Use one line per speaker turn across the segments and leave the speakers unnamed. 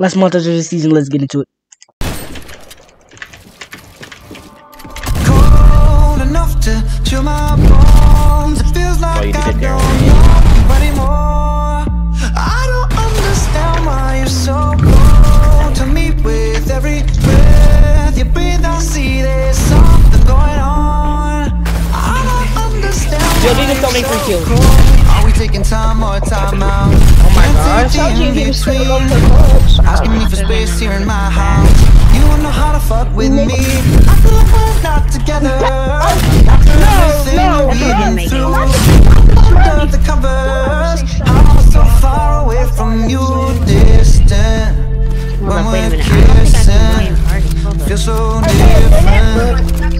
Last montage of the season. Let's get into it.
cold enough to chill my bones. It feels like
Oh, you did
I
it
don't know you anymore. I don't understand why you're so cold to me. With every breath you breathe, I see there's something going on. I don't understand.
Yo,
why
these are so many free kills.
cold. Are we taking time or time out?
My gosh.
Asking me for space here in my house. You don't know how to fuck with me. I feel like we're not together. After everything that we've been through, under the covers, I'm so far away from you, distant. When
Hold up, wait a
we're
minute. I don't think I can play
kissing,
in party. Hold up.
feel so different.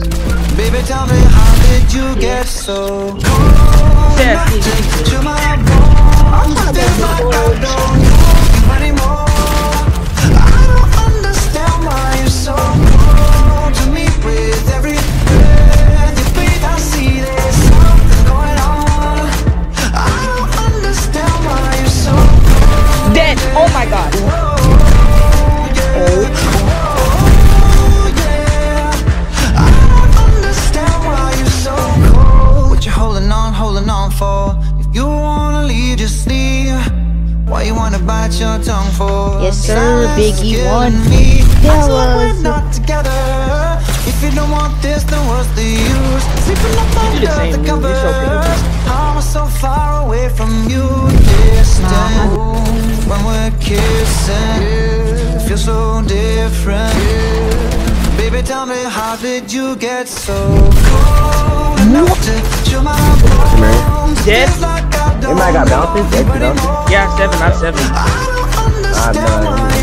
Baby, tell me how did you get so cold? Enough to bite your tongue for?
Yes, sir, Biggie
killing
one.
Me.
There was-
we're not together. If you don't want this, then what's the use? Sleeping up
do the
under
same,
the.
You're so
covers. I'm so far away from you, distant. When we're kissing, it feels so different. Baby, tell me how did you get so cold enough to chill my bones?
Dead?
I
got bounces,
you
dead, you know?
anymore.
Yeah, seven. Not seven.
I don't understand
none.